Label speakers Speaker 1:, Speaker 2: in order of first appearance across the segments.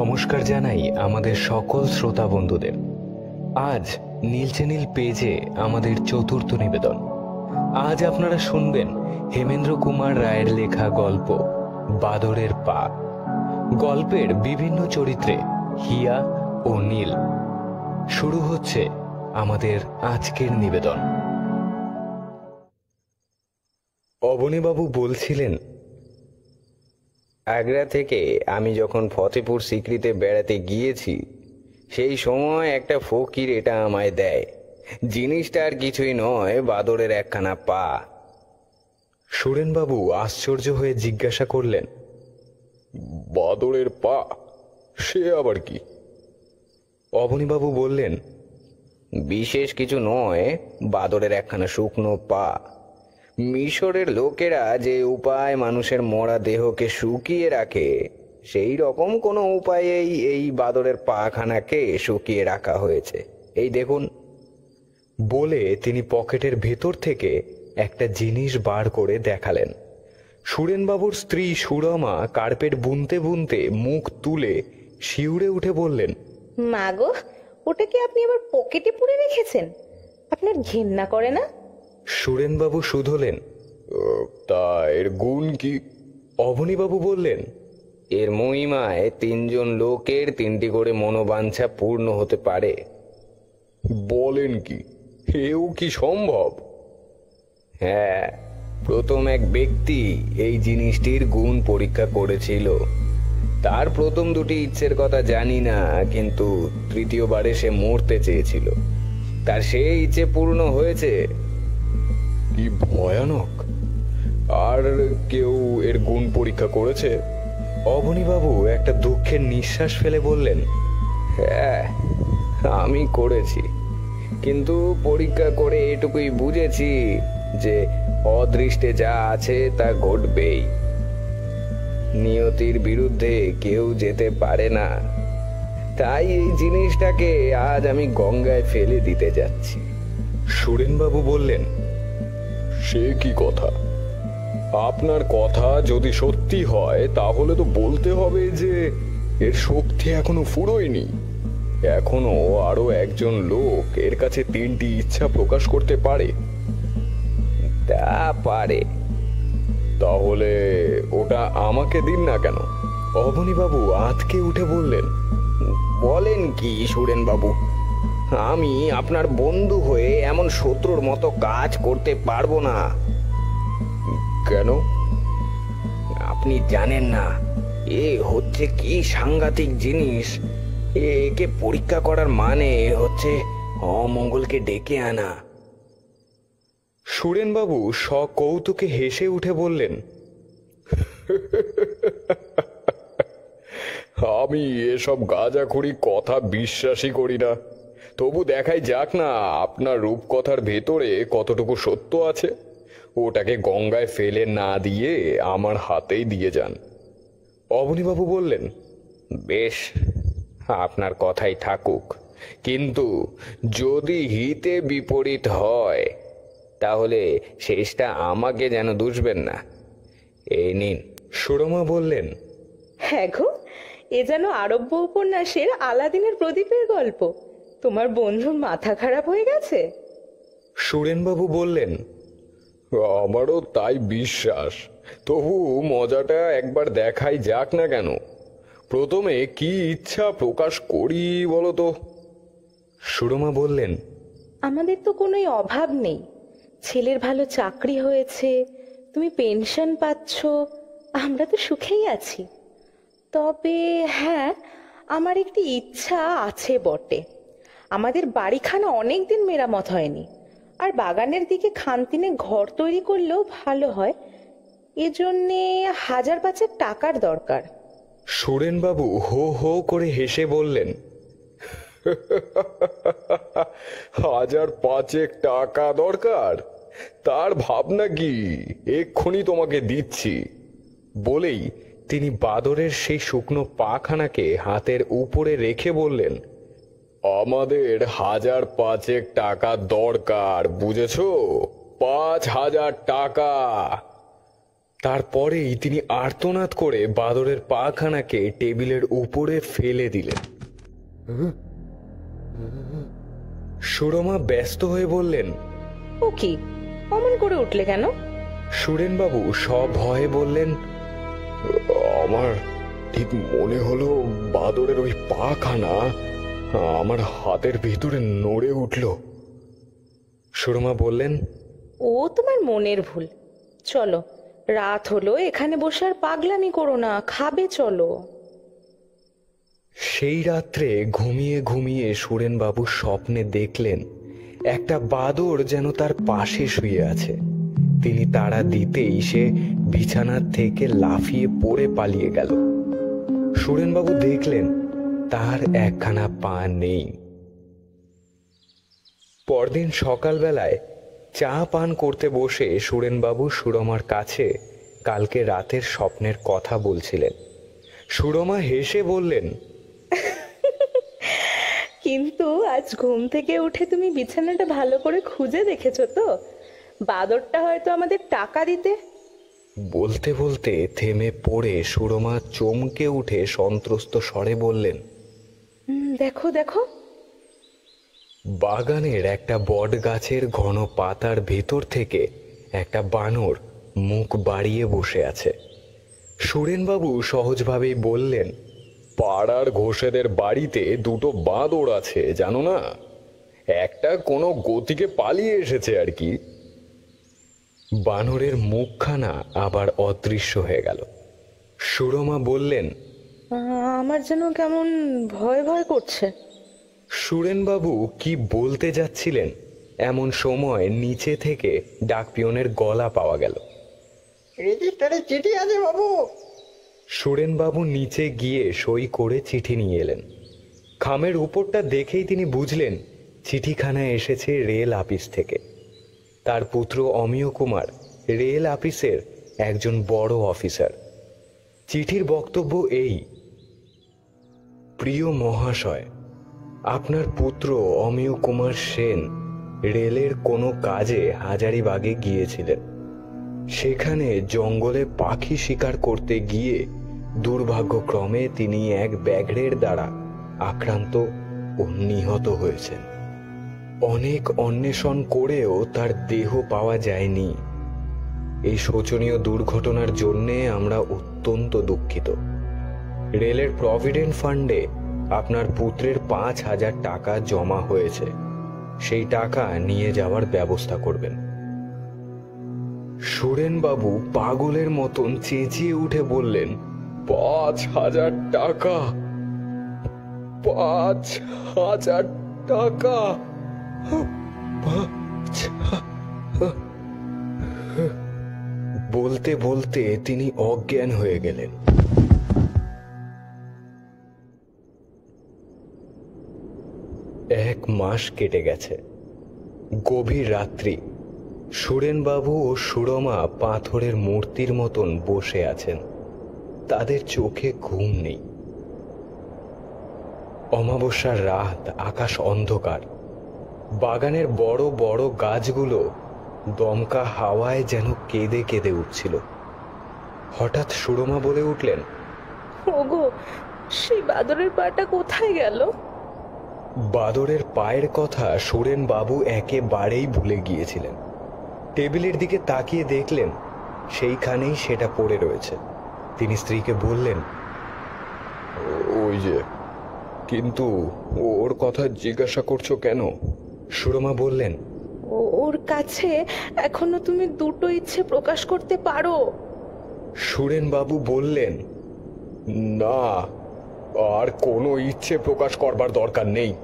Speaker 1: নমস্কার জানাই আমাদের সকল শ্রোতা বন্ধুদের। আজ নীলচে নীল পেজে আমাদের চতুর্থ নিবেদন। আজ আপনারা শুনবেন হেমেন্দ্র কুমার রায়ের লেখা গল্প, বাদরের পা। গল্পের বিভিন্ন চরিত্রে হিয়া ও নীল। শুরু হচ্ছে আমাদের আজকের নিবেদন। অবনীবাবু বলছিলেন
Speaker 2: আগ্রা থেকে আমি যখন ফতেপুর সিকরিতে বেড়াতে গিয়েছি সেই সময় একটা ফকির এটা আমায় দেয়। জিনিসটা আর কিছুই নয় বাদরের একখানা পা।
Speaker 1: সুরেনবাবু আশ্চর্য হয়ে জিজ্ঞাসা করলেন
Speaker 3: বাদরের পা? সে আবার কি?
Speaker 1: অবনীবাবু বললেন
Speaker 2: বিশেষ কিছু নয় বাদরের একখানা শুকনো পা। মিশরের লোকেরা যে উপায় মানুষের মরা দেহকে শুকিয়ে রাখে, সেই রকম কোনো উপায়েই এই বাদরের পাখানাকে শুকিয়ে রাখা হয়েছে। এই দেখুন।
Speaker 1: বলে তিনি পকেটের ভেতর থেকে একটা জিনিস বার করে দেখালেন। সুরেনবাবুর স্ত্রী সুরমা কার্পেট বুনতে বুনতে মুখ তুলে শিউরে উঠে বললেন
Speaker 4: মাগো ওটা কি আপনি আবার পকেটে পুরে রেখেছেন? আপনার ঘেন্না করে না?
Speaker 1: সুরেনবাবু শুধলেন
Speaker 3: তা এর গুণ কি?
Speaker 1: অবনীবাবু বললেন
Speaker 2: এর মহিমায় তিনজন লোকের তিনটি করে মনোবাঞ্ছা পূর্ণ হতে পারে।
Speaker 3: বলেন কি এও কি সম্ভব?
Speaker 2: হ্যাঁ প্রথম এক ব্যক্তি এই জিনিসটির গুণ পরীক্ষা করেছিল। তার প্রথম দুটি ইচ্ছের কথা জানি না কিন্তু তৃতীয়বারে সে মরতে চেয়েছিল। তার সেই ইচ্ছে পূর্ণ হয়েছে।
Speaker 3: কি ভয়ানক? আর কেউ এর গুণ পরীক্ষা করেছে?
Speaker 1: অবনীবাবু একটা দুঃখের নিঃশ্বাস ফেলে বললেন
Speaker 2: হ্যাঁ আমি করেছি। কিন্তু পরীক্ষা করে এটুকুই বুঝেছি যে অদৃষ্টে যা আছে তা ঘটবেই। নিয়তির বিরুদ্ধে কেউ যেতে পারে না। তাই এই জিনিসটাকে আজ আমি গঙ্গায় ফেলে দিতে যাচ্ছি।
Speaker 1: সুরেনবাবু বললেন
Speaker 3: সে কি কথা? আপনার কথা যদি সত্যি হয়, তাহলে তো বলতে হবে যে এর শক্তি এখনও ফুরোয়নি। এখনও আরও একজন লোক এর কাছে তিনটি ইচ্ছা প্রকাশ করতে পারে।
Speaker 2: তা পারে।
Speaker 3: তাহলে ওটা আমাকে দিন না কেন?
Speaker 1: অবনীবাবু আতকে উঠে বললেন,
Speaker 2: বলেন কি সুরেন বাবু আমি আপনার বন্ধু হয়ে এমন শত্রুর মতো কাজ করতে পারব না।
Speaker 3: কেন?
Speaker 2: আপনি জানেন না, এ হচ্ছে কি সাংঘাতিক জিনিস। একে পরীক্ষা করার মানে হচ্ছে অমঙ্গলকে ডেকে আনা।
Speaker 1: সুরেনবাবু সকৌতুকে হেসে উঠে বললেন,
Speaker 3: আমি এসব গাঁজাখুরি কথা বিশ্বাসই করি না। তবু দেখাই যাক না, আপনার রূপকথার ভেতরে কতটুকু সত্য আছে। ওটাকে গঙ্গায় ফেলে না দিয়ে আমার হাতেই দিয়ে যান।
Speaker 1: অবনীবাবু বললেন,
Speaker 2: বেশ, আপনার কথাই থাকুক। কিন্তু যদি হিতে বিপরীত হয়, তাহলে শেষটা আমাকে যেন দুষবেন না। এই নিন।
Speaker 1: সুরমা বললেন
Speaker 4: হ্যাঁ গো, এ যেন আরব্য উপন্যাসের আলাদিনের প্রদীপের গল্প। তোমার বন্ধুর মাথা খারাপ হয়ে গেছে?
Speaker 1: সুরেনবাবু বললেন
Speaker 3: আমারও তাই বিশ্বাস। তবু মজাটা একবার দেখাই যাক না কেন। প্রথমে কি ইচ্ছা প্রকাশ করি বলো তো?
Speaker 1: সুরমা বললেন
Speaker 4: আমাদের তো কোনোই অভাব নেই। ছেলের ভালো চাকরি হয়েছে তুমি পেনশন পাচ্ছ আমরা তো সুখেই আছি। তবে হ্যাঁ আমার একটি ইচ্ছা আছে বটে। আমাদের বাড়িখানা অনেক দিন মেরামত হয়নি। আর বাগানের দিকে খানতিনে ঘর তৈরি করলেও ভালো হয়। এজন্যে হাজার পাঁচেক টাকার দরকার।
Speaker 1: সুরেনবাবু হো হো করে হেসে বললেন,
Speaker 3: হাজার পাঁচেক টাকা দরকার? তার ভাবনা কি? এক্ষুনি তোমাকে দিচ্ছি।
Speaker 1: বলেই তিনি বাদরের সেই শুকনো পাখানাকে হাতের উপরে রেখে বললেন
Speaker 3: আমাদের হাজার পাঁচেক টাকা দরকার বুঝেছ? পাঁচ হাজার টাকা।
Speaker 2: তারপরেই তিনি আর্তনাদ করে বাদরের পাখানাকে টেবিলের উপরে ফেলে দিলেন। সুরমা ব্যস্ত হয়ে বললেন
Speaker 4: ও কি? অমন করে উঠলে কেন?
Speaker 2: সুরেনবাবু সভয়ে বললেন
Speaker 3: আমার ঠিক মনে হলো বাদরের ওই পাখানা আমার হাতের ভিতরে নড়ে উঠল।
Speaker 2: সুরমা বললেন
Speaker 4: ও তোমার মনের ভুল। চলো রাত হলো এখানে বসে আর পাগলামি করো না খাবে চলো।
Speaker 2: সেই রাত্রে ঘুমিয়ে ঘুমিয়ে সুরেনবাবু স্বপ্নে দেখলেন একটা বাদর যেন তার পাশে শুয়ে আছে। তিনি তাড়া দিতেই সে বিছানার থেকে লাফিয়ে পড়ে পালিয়ে গেল। সুরেনবাবু দেখলেন তার একখানা পা নেই। পরদিন সকালবেলায় চা পান করতে বসে সুরেনবাবু সুরমার কাছে কালকে রাতের স্বপ্নের কথা বলছিলেন। সুরমা হেসে বললেন
Speaker 4: কিন্তু আজ ঘুম থেকে উঠে তুমি বিছানাটা ভালো করে খুঁজে দেখেছ তো? বাদরটা হয়তো আমাদের টাকা দিতে?
Speaker 2: বলতে বলতে থেমে পড়ে সুরমা চমকে উঠে সন্ত্রস্ত স্বরে বললেন
Speaker 4: দেখো দেখো।
Speaker 2: বাগানের একটা বট গাছের ঘন পাতার ভেতর থেকে একটা বানর মুখ বাড়িয়ে বসে আছে। সুরেনবাবু সহজভাবেই বললেন,
Speaker 3: পাড়ার ঘোষেদের বাড়িতে দুটো বাঁদর আছে, জানো না? একটা কোনো গতিকে পালিয়ে এসেছে আর কি।
Speaker 2: বানরের মুখখানা আবার অদৃশ্য হয়ে গেল। সুরমা বললেন
Speaker 4: আমার যেন কেমন ভয় ভয় করছে।
Speaker 2: সুরেনবাবু কি বলতে যাচ্ছিলেন? এমন সময় নিচে থেকে ডাকপিয়নের গলা পাওয়া গেল।
Speaker 5: রেজিস্টারে চিঠি আছে বাবু।
Speaker 2: সুরেনবাবু নিচে গিয়ে সই করে চিঠি নিয়ে এলেন। খামের উপরটা দেখেই তিনি বুঝলেন চিঠিখানা এসেছে রেল আপিস থেকে। তার পুত্র অমিয় কুমার রেল আপিসের একজন বড় অফিসার। চিঠির বক্তব্য এই প্রিয় মহাশয়, আপনার পুত্র অমিয় কুমার সেন রেলের কোনো কাজে হাজারিবাগে গিয়েছিলেন। সেখানে জঙ্গলে পাখি শিকার করতে গিয়ে দুর্ভাগ্যক্রমে তিনি এক ব্যাঘ্রের দ্বারা আক্রান্ত ও নিহত হয়েছেন। অনেক অন্বেষণ করেও তার দেহ পাওয়া যায়নি। এই শোচনীয় দুর্ঘটনার জন্যে আমরা অত্যন্ত দুঃখিত। রেলের প্রভিডেন্ট ফান্ডে আপনার পুত্রের পাঁচ হাজার টাকা জমা হয়েছে। সেই টাকা নিয়ে যাওয়ার ব্যবস্থা করবেন। সুরেনবাবু পাগলের মতন চেঁচিয়ে উঠে বললেন,
Speaker 3: পাঁচ হাজার টাকা! পাঁচ হাজার টাকা!
Speaker 2: বলতে বলতে তিনি অজ্ঞান হয়ে গেলেন। মাস কেটে গেছে। গভীর রাত্রি। সুরেনবাবু ও সুরমা পাথরের মূর্তির মতন বসে আছেন। তাদের চোখে ঘুম নেই। অমাবস্যার রাত, আকাশ অন্ধকার। বাগানের বড় বড় গাছগুলো দমকা হাওয়ায় যেন কেঁদে কেঁদে উঠছিল। হঠাৎ সুরমা বলে উঠলেন,
Speaker 4: ওগো, সেই বাদরের পাটা কোথায় গেল?
Speaker 2: বাদরের পায়ের কথা সুরেন বাবু একেবারেই ভুলে গিয়েছিলেন। টেবিলের দিকে তাকিয়ে দেখলেন সেইখানেই সেটা পড়ে রয়েছে। তিনি স্ত্রীকে বললেন
Speaker 3: ওই যে কিন্তু ওর কথা জিজ্ঞাসা করছ কেন?
Speaker 2: সুরমা বললেন
Speaker 4: ও- ওর কাছে এখনও তুমি দুটো ইচ্ছে প্রকাশ করতে পারো।
Speaker 2: সুরেন বাবু বললেন
Speaker 3: না আর কোনো ইচ্ছে প্রকাশ করবার দরকার নেই।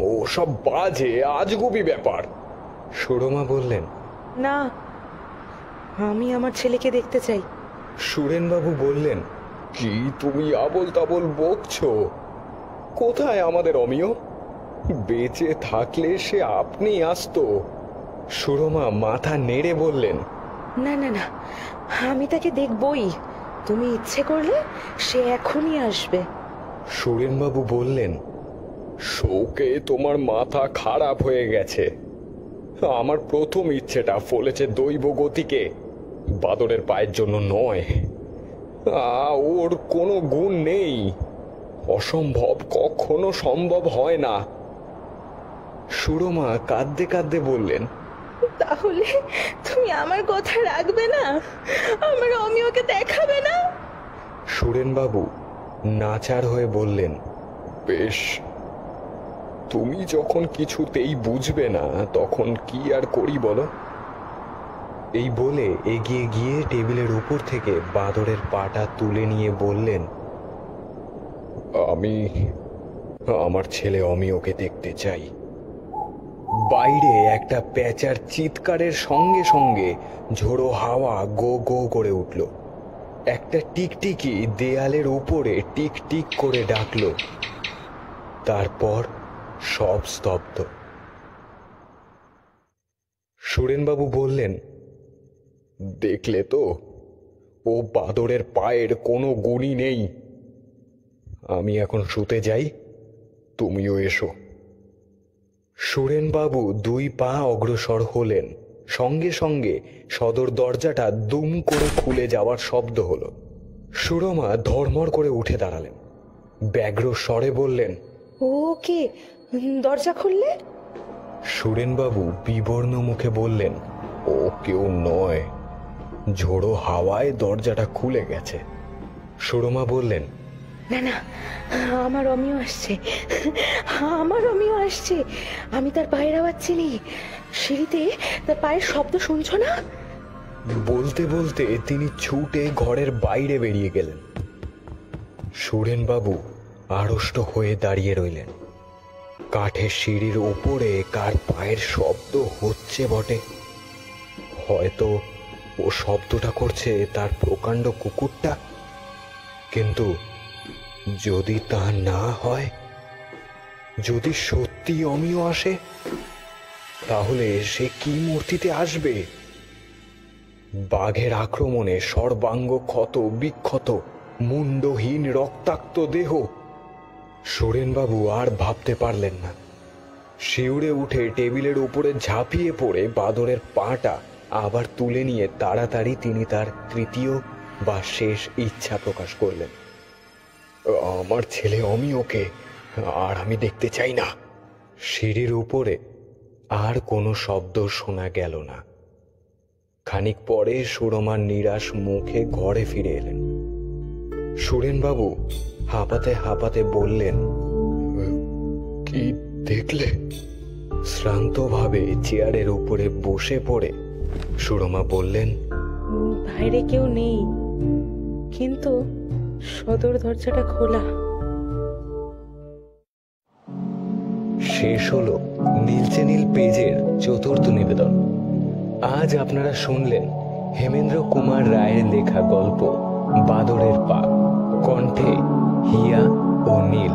Speaker 3: ও সব বাজে আজগুবি ব্যাপার।
Speaker 2: সুরমা বললেন
Speaker 4: না আমি আমার ছেলেকে দেখতে চাই।
Speaker 2: সুরেনবাবু বললেন
Speaker 3: কি তুমি আবল তাবল বকছো? কোথায় আমাদের অমিয়? বেঁচে থাকলে সে আপনি আসতো।
Speaker 2: সুরমা মাথা নেড়ে বললেন
Speaker 4: না না না আমি তাকে দেখবই। তুমি ইচ্ছে করলে সে এখনই আসবে।
Speaker 2: সুরেনবাবু বললেন
Speaker 3: শোকে তোমার মাথা খারাপ হয়ে গেছে। আমার প্রথম ইচ্ছেটা ফলেছে দৈব গতিকে বাদরের পায়ের জন্য নয়। ওর কোনো গুণ নেই। অসম্ভব কখনো সম্ভব হয় না।
Speaker 2: সুরমা কাঁদতে কাঁদতে বললেন
Speaker 4: তাহলে তুমি আমার কথা রাখবে না? আমার অমিয়কে দেখাবে না?
Speaker 2: সুরেনবাবু নাচার হয়ে বললেন
Speaker 3: বেশ। তুমি যখন কিছুতেই বুঝবে না, তখন কি আর করি বলো?
Speaker 2: এই বলে এগিয়ে গিয়ে টেবিলের উপর থেকে বাদরের পাটা তুলে নিয়ে বললেন,
Speaker 3: আমি, আমার ছেলে অমিয়কে দেখতে চাই।
Speaker 2: বাইরে একটা প্যাঁচার চিৎকারের সঙ্গে সঙ্গে ঝোড়ো হাওয়া গো গো করে উঠল। একটা টিকটিকি দেয়ালের উপরে টিক টিক করে ডাকল। তারপর সব স্তব্ধ। সুরেনবাবু বললেন,
Speaker 3: দেখলে তো, ও বাদরের পায়ের কোনো গুণই নেই। আমি এখন শুতে যাই, তুমিও এসো।
Speaker 2: সুরেনবাবু দুই পা অগ্রসর হলেন। সঙ্গে সঙ্গে সদর দরজাটা দুম করে খুলে যাওয়ার শব্দ হলো। সুরমা ধর্মর করে উঠে দাঁড়ালেন। ব্যগ্র স্বরে বললেন,
Speaker 4: ও কে? দরজা খুললে?
Speaker 2: সুরেনবাবু বিবর্ণ মুখে বললেন
Speaker 3: ও কেউ নয়।
Speaker 2: ঝোড়ো হাওয়ায় দরজাটা খুলে গেছে। সুরমা বললেন
Speaker 4: না না আমার অমিও আসছে। আমার অমিও আসছে। আমি তার পায়ের আওয়াজ চিনি। সিঁড়িতে তার পায়ের শব্দ শুনছো না?
Speaker 2: বলতে বলতে তিনি ছুটে ঘরের বাইরে বেরিয়ে গেলেন। সুরেনবাবু আড়ষ্ট হয়ে দাঁড়িয়ে রইলেন। কাঠের সিঁড়ির উপরে কার পায়ের শব্দ হচ্ছে বটে। হয়তো ও শব্দটা করছে তার প্রকাণ্ড কুকুরটা। কিন্তু যদি তা না হয়, যদি সত্যি অমিও আসে, তাহলে সে কি মূর্তিতে আসবে? বাঘের আক্রমণে সর্বাঙ্গ ক্ষত বিক্ষত মুন্ডহীন রক্তাক্ত দেহ সুরেনবাবু আর ভাবতে পারলেন না। শিউরে উঠে টেবিলের উপরে ঝাঁপিয়ে পড়ে বাদরের পাটা আবার তুলে নিয়ে তাড়াতাড়ি তিনি তার তৃতীয় বা শেষ ইচ্ছা প্রকাশ করলেন।
Speaker 3: আমার ছেলে অমি ওকে আর আমি দেখতে চাই না।
Speaker 2: সিঁড়ির উপরে আর কোনো শব্দ শোনা গেল না। খানিক পরে সুরমার নিরাশ মুখে ঘরে ফিরে এলেন। সুরেনবাবু হাঁপাতে হাঁপাতে বললেন
Speaker 3: কি দেখলে?
Speaker 2: শ্রান্তভাবে চেয়ারের উপরে বসে পড়ে সুরমা বললেন
Speaker 4: বাইরে কেউ নেই কিন্তু সদর দরজাটা খোলা।
Speaker 2: শেষ হলো নীলচে নীল পেজের চতুর্থ নিবেদন। আজ আপনারা শুনলেন হেমেন্দ্র কুমার রায়ের লেখা গল্প বাদরের পা কণ্ঠে হিয়া ও নীল।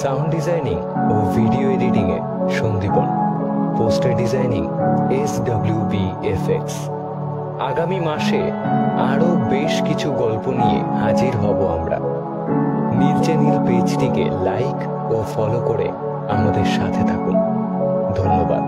Speaker 2: সাউন্ড ডিজাইনিং ও ভিডিও এডিটিং এ Sandipan poster designing S W B FX আগামী মাসে আরও বেশ কিছু গল্প নিয়ে হাজির হব আমরা। নীল পেজটিকে লাইক ও ফলো করে আমাদের সাথে থাকুন। ধন্যবাদ।